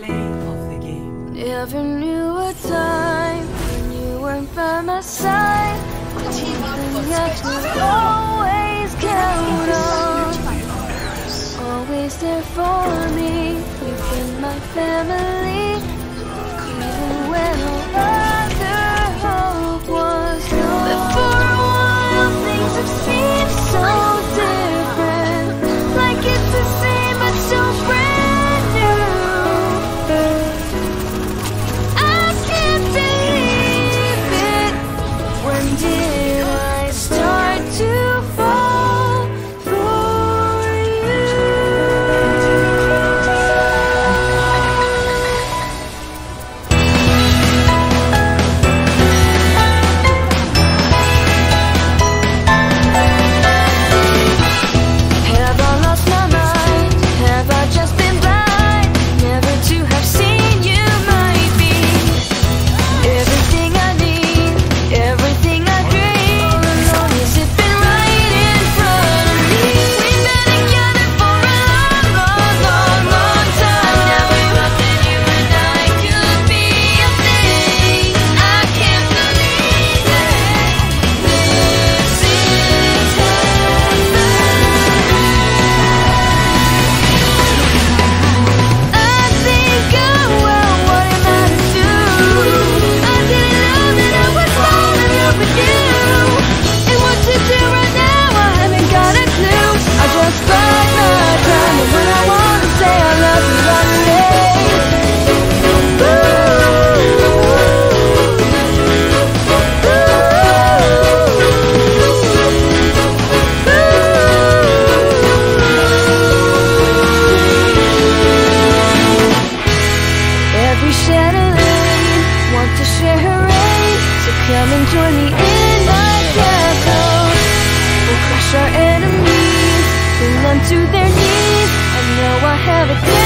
play of the game. Never knew a time when you weren't by my side. Team up, always count on. Always there for me. You've been my family. and join me in my castle. We'll crush our enemies, bring them to their knees. I know I have a.